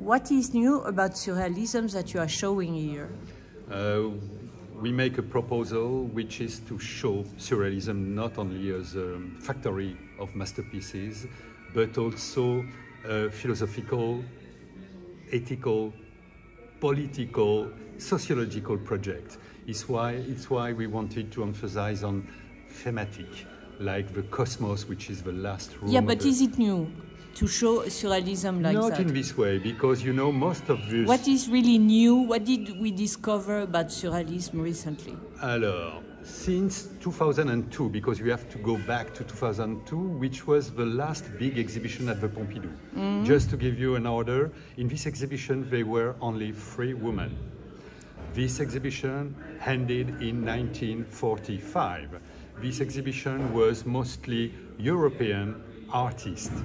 What is new about surrealism that you are showing here? Uh, we make a proposal which is to show surrealism not only as a factory of masterpieces, but also a philosophical, ethical, political, sociological project. It's why, it's why we wanted to emphasize on thematic, like the cosmos, which is the last room. Yeah, but the- is it new to show surrealism like not that? in this way, because you know most of this. What is really new? What did we discover about surrealism recently? Alors, since 2002, because we have to go back to 2002, which was the last big exhibition at the Pompidou. Mm-hmm. Just to give you an order, in this exhibition there were only three women. This exhibition ended in 1945. This exhibition was mostly European artists.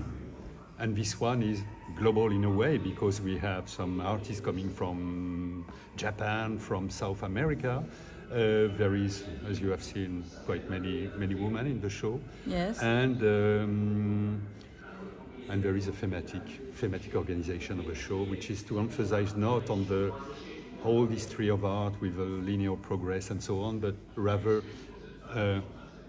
And this one is global in a way because we have some artists coming from Japan, from South America. Uh, there is, as you have seen, quite many many women in the show. Yes. And um, and there is a thematic thematic organization of the show, which is to emphasize not on the whole history of art with a linear progress and so on, but rather a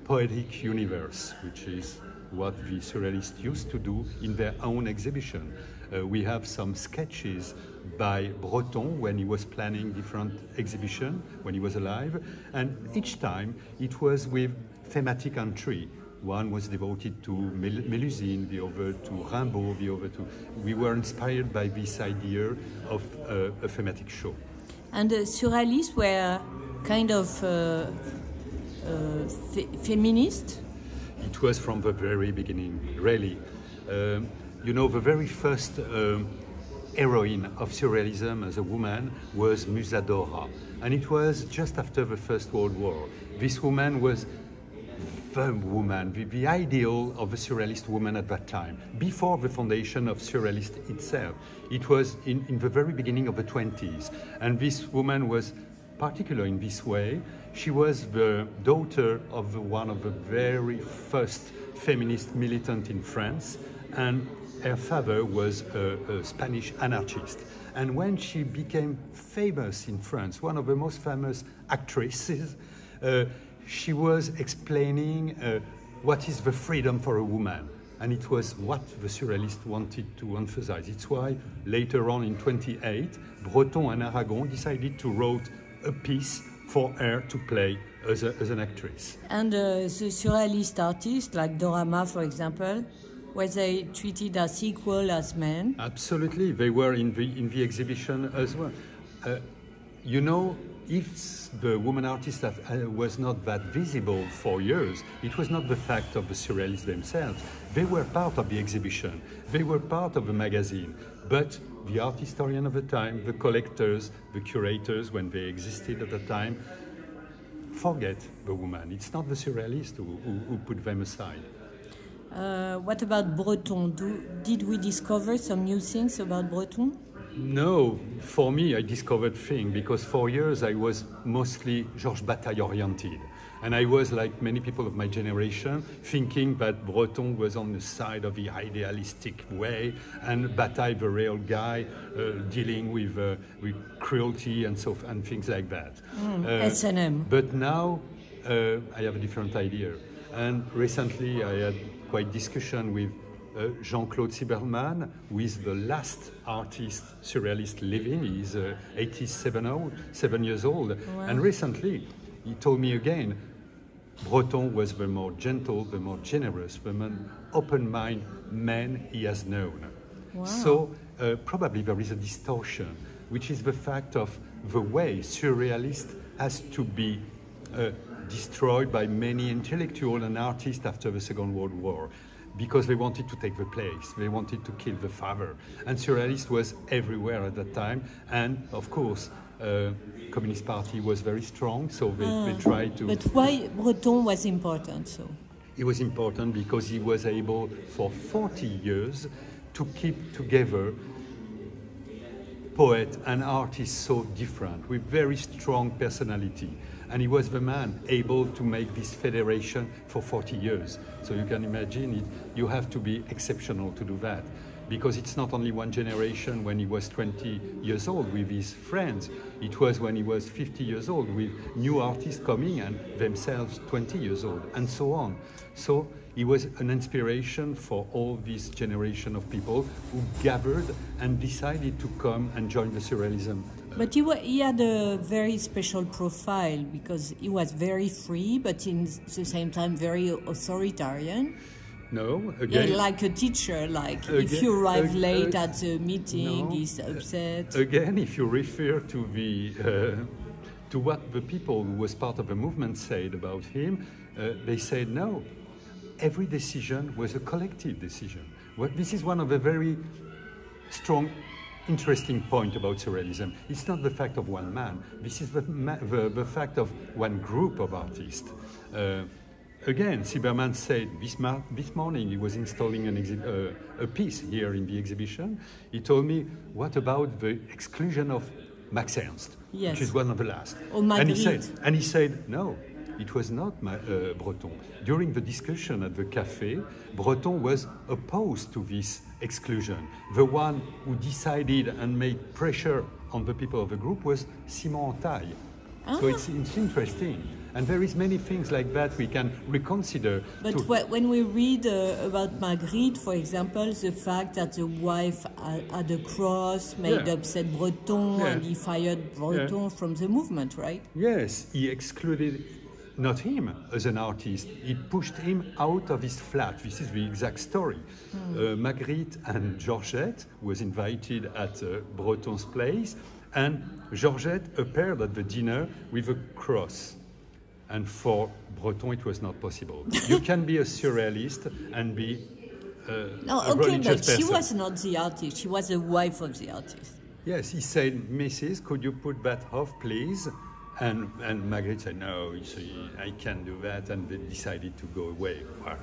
poetic universe, which is what the surrealists used to do in their own exhibition. Uh, we have some sketches by Breton when he was planning different exhibition when he was alive, and each time it was with thematic entry. One was devoted to Mel- Melusine, the other to Rimbaud, the other to. We were inspired by this idea of uh, a thematic show. And the surrealists were kind of uh, uh, fe- feminist. It was from the very beginning, really. Um, you know, the very first um, heroine of surrealism as a woman was Musidora, and it was just after the First World War. This woman was the woman, the, the ideal of a surrealist woman at that time, before the foundation of surrealist itself. It was in, in the very beginning of the 20s, and this woman was particular in this way. She was the daughter of one of the very first feminist militant in France, and her father was a, a Spanish anarchist. And when she became famous in France, one of the most famous actresses, uh, she was explaining uh, what is the freedom for a woman. And it was what the surrealists wanted to emphasize. It's why later on in 28, Breton and Aragon decided to write a piece for her to play as, a, as an actress. And uh, the surrealist artists, like Dora Maar, for example, were they treated as equal as men? Absolutely, they were in the in the exhibition as well. Uh, you know, if the woman artist uh, was not that visible for years, it was not the fact of the surrealists themselves. They were part of the exhibition. They were part of the magazine. But the art historian of the time, the collectors, the curators, when they existed at the time, forget the woman. It's not the surrealists who, who, who put them aside. Uh, what about Breton? Do, did we discover some new things about Breton? No, for me, I discovered things because for years I was mostly Georges Bataille oriented. And I was, like many people of my generation, thinking that Breton was on the side of the idealistic way and Bataille, the real guy, uh, dealing with, uh, with cruelty and, so, and things like that. Uh, S&M. but now uh, I have a different idea. And recently I had quite discussion with uh, Jean-Claude Silbermann, who is the last artist surrealist living. He's uh, 87 old, seven years old. And recently he told me again, Breton was the more gentle, the more generous, the more open-minded man he has known. So uh, probably there is a distortion, which is the fact of the way surrealist has to be uh, destroyed by many intellectuals and artists after the Second World War because they wanted to take the place, they wanted to kill the father. And surrealist was everywhere at that time. And of course, uh, Communist Party was very strong, so they, they tried to. But why Breton was important? So It was important because he was able for 40 years to keep together poet and artist so different with very strong personality and he was the man able to make this federation for 40 years so you can imagine it you have to be exceptional to do that because it's not only one generation when he was 20 years old with his friends, it was when he was 50 years old with new artists coming and themselves 20 years old, and so on. So he was an inspiration for all this generation of people who gathered and decided to come and join the Surrealism. But he, he had a very special profile because he was very free, but in the same time very authoritarian. No, Yeah, again, like a teacher, like if you arrive late at the meeting, no. he's upset. Again, if you refer to the uh, to what the people who was part of the movement said about him, uh, they said no. Every decision was a collective decision. Well, this is one of the very strong, interesting point about surrealism. It's not the fact of one man. This is the ma- the, the fact of one group of artists. Again, Silbermann said this, ma- this morning he was installing an uh, a piece here in the exhibition. He told me, what about the exclusion of Max Ernst, Yes. which is one of the last? And, he said, and he said, no, it was not Ma- uh, Breton. During the discussion at the cafe, Breton was opposed to this exclusion. The one who decided and made pressure on the people of the group was Simon Hantaï. So it's, it's interesting. And there is many things like that we can reconsider. But wh- when we read uh, about Magritte, for example, the fact that the wife had, a cross made Yeah. upset Breton Yeah. and he fired Breton from the movement, right? Yes, he excluded not him as an artist. He pushed him out of his flat. This is the exact story. Uh, Magritte and Georgette was invited at uh, Breton's place, and Georgette appeared at the dinner with a cross. And for Breton, it was not possible. you can be a surrealist and be uh, No, okay, but she person. was not the artist. She was the wife of the artist. Yes, he said, Mrs., could you put that off, please? And, and Magritte said, no, I can't do that. And they decided to go away. Well.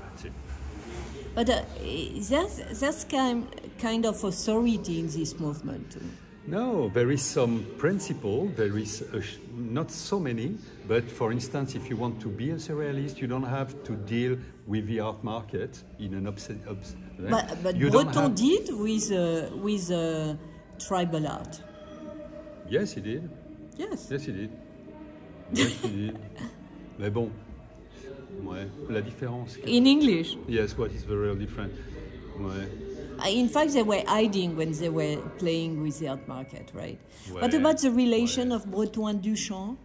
But uh, there's, there's kind, kind of authority in this movement too. No, there is some principle. There is a not so many, but for instance, if you want to be a surrealist, you don't have to deal with the art market in an obs- obs- But, but you Breton have- did with, uh, with uh, tribal art. Yes, he did. Yes. Yes, he did. Yes, he did. Mais bon, ouais, la différence. In English. Yes, what is the real difference? Ouais. In fact, they were hiding when they were playing with the art market, right? What about the relation of Breton and Duchamp?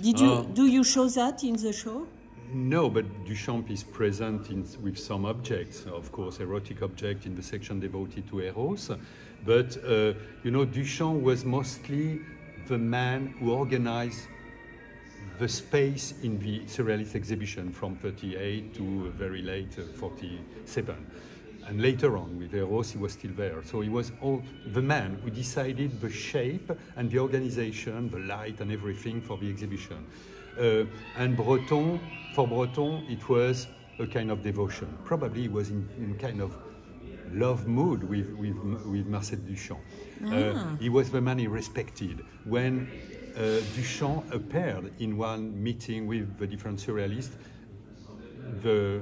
Did you Oh. do you show that in the show? No, but Duchamp is present in, with some objects, of course, erotic object in the section devoted to Eros. But, uh, you know, Duchamp was mostly the man who organized the space in the Surrealist exhibition from 38 to very late uh, 47. And later on, with Eros, he was still there. So he was all the man who decided the shape and the organization, the light and everything for the exhibition. Uh, and Breton, for Breton, it was a kind of devotion. Probably he was in, in kind of love mood with, with, with Marcel Duchamp. Uh, he was the man he respected. When uh, Duchamp appeared in one meeting with the different surrealists, the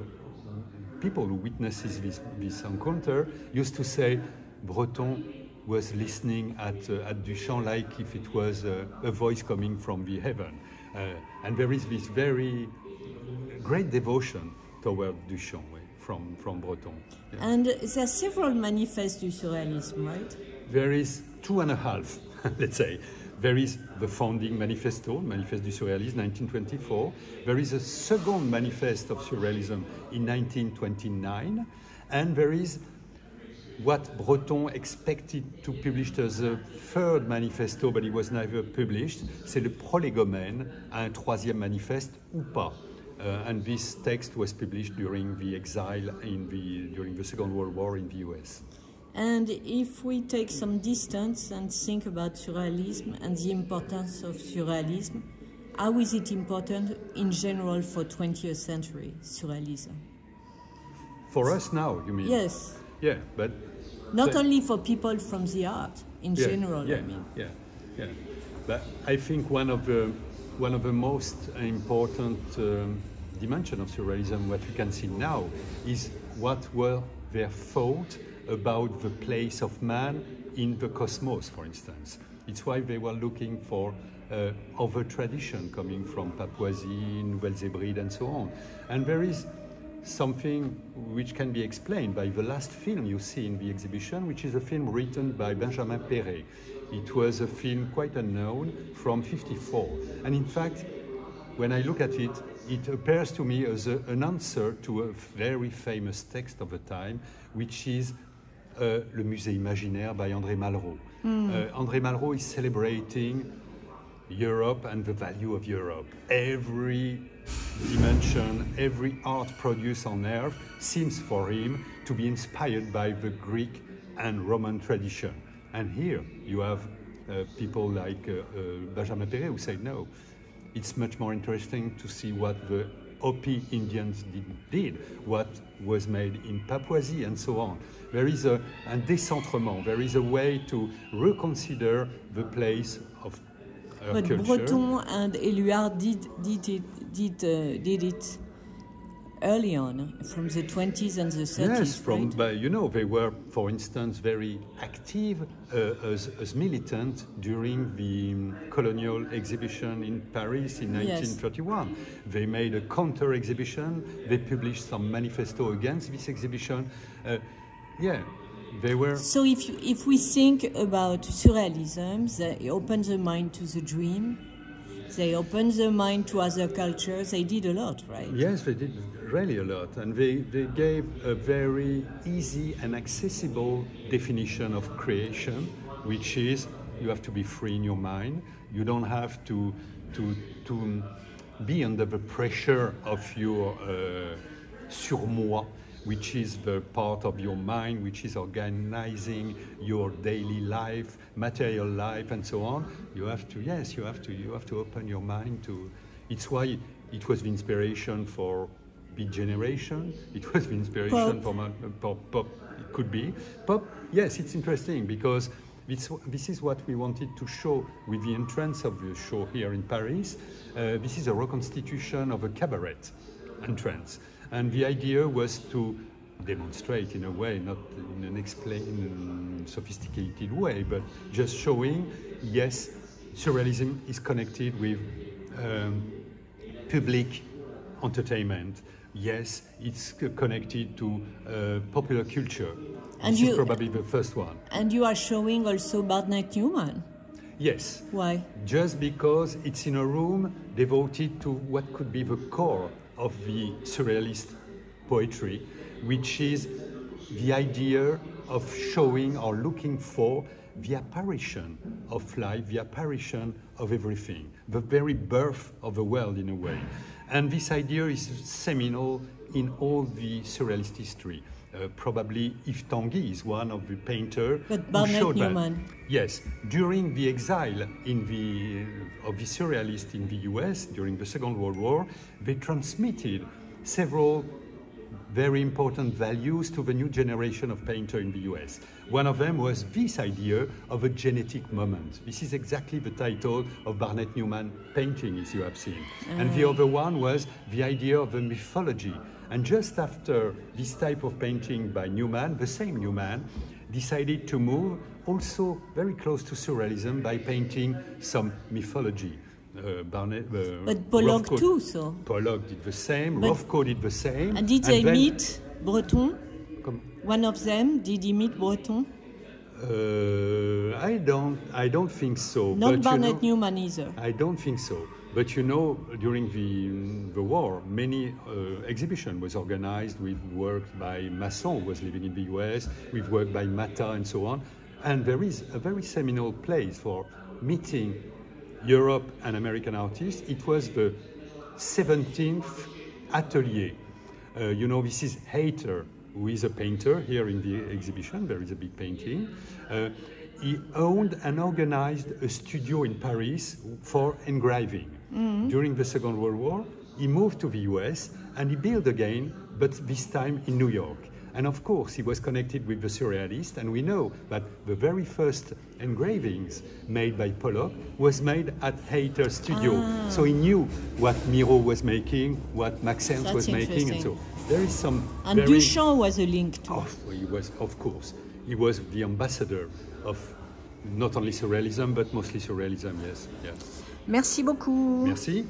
people who witnesses this, this encounter used to say Breton was listening at, uh, at Duchamp like if it was uh, a voice coming from the heaven. Uh, and there is this very great devotion toward Duchamp eh, from, from Breton. Yeah. And there are several manifests du surrealism, right? There is two and a half, let's say. There is the founding manifesto, Manifeste du Surrealisme, 1924. There is a second manifest of surrealism in 1929. And there is what Breton expected to publish as a third manifesto, but it was never published. C'est le prolégomène un troisième manifeste ou pas. Uh, and this text was published during the exile in the, during the Second World War in the US. And if we take some distance and think about surrealism and the importance of surrealism, how is it important in general for 20th century surrealism? For us now, you mean? Yes, Yeah, but not only for people from the art, in yeah, general, yeah, I mean. yeah, yeah. But I think one of the one of the most important um, dimension of surrealism, what we can see now, is what were their thought about the place of man in the cosmos, for instance. It's why they were looking for uh, other tradition coming from Papouasie, Nouvelles-Hébrides, and so on. And there is something which can be explained by the last film you see in the exhibition, which is a film written by Benjamin Péret. It was a film quite unknown from 54. And in fact, when I look at it, it appears to me as a, an answer to a very famous text of the time, which is uh, Le Musée Imaginaire by André Malraux. Uh, André Malraux is celebrating Europe and the value of Europe. Every dimension, every art produced on earth seems for him to be inspired by the Greek and Roman tradition. And here you have uh, people like uh, uh, Benjamin Péret who say no. It's much more interesting to see what the Hopi Indians did, did, what was made in Papouasie, and so on. There is a, un décentrement, there is a way to reconsider the place of our But culture. Breton and Éluard did, did it, did, uh, did it early on, from the 20s and the 30s. Yes, from right? but you know they were, for instance, very active uh, as, as militant during the um, colonial exhibition in Paris in 1931. Yes. 1931. They made a counter exhibition. They published some manifesto against this exhibition. Uh, yeah, they were. So if, you, if we think about surrealism, they opens the mind to the dream, they opened their mind to other cultures, they did a lot, right? Yes, they did really a lot, and they, they gave a very easy and accessible definition of creation, which is you have to be free in your mind. You don't have to to to be under the pressure of your uh, surmoi, which is the part of your mind which is organizing your daily life, material life, and so on. You have to yes, you have to you have to open your mind to. It's why it was the inspiration for Beat Generation. It was the inspiration Pop. for for pop. It could be pop. Yes, it's interesting because this, this is what we wanted to show with the entrance of the show here in Paris. Uh, this is a reconstitution of a cabaret entrance, and the idea was to demonstrate in a way, not in an explain sophisticated way, but just showing yes, surrealism is connected with um, public entertainment. Yes, it's connected to uh, popular culture. And this you- is probably the first one. And you are showing also Barnett Newman. Yes, Why? just because it's in a room devoted to what could be the core of the surrealist poetry, which is the idea of showing or looking for the apparition of life, the apparition of everything, the very birth of the world in a way. And this idea is seminal in all the surrealist history. Uh, probably Yves Tanguy is one of the painters But who Barnett showed that. Newman. Yes, during the exile in the, of the surrealists in the US during the Second World War, they transmitted several very important values to the new generation of painter in the US. One of them was this idea of a genetic moment. This is exactly the title of Barnett Newman painting, as you have seen. And the other one was the idea of a mythology. And just after this type of painting by Newman, the same Newman decided to move also very close to surrealism by painting some mythology. Uh, Barnett, uh, But Pollock Rothko- too, so. Pollock did the same, But- Rothko did the same. And did they then- meet Breton? Com- One of them, did he meet Breton? Uh, I don't. I don't think so. Not but Barnett you know, Newman either. I don't think so. But you know, during the, the war, many uh, exhibition was organized with work by Masson, who was living in the US, with work by Matta and so on. And there is a very seminal place for meeting Europe and American artists. It was the 17th Atelier. Uh, you know, this is Hayter, who is a painter here in the exhibition. There is a big painting. Uh, he owned and organized a studio in Paris for engraving. Mm-hmm. During the Second World War, he moved to the US and he built again, but this time in New York. And of course, he was connected with the Surrealists, and we know that the very first engravings made by Pollock was made at Hayter Studio. Ah. So he knew what Miro was making, what Max Ernst That's was making, and so there is some. And very, Duchamp was a link too. Oh, he was, of course, he was the ambassador of not only surrealism but mostly surrealism. Yes, yeah. Merci beaucoup. Merci.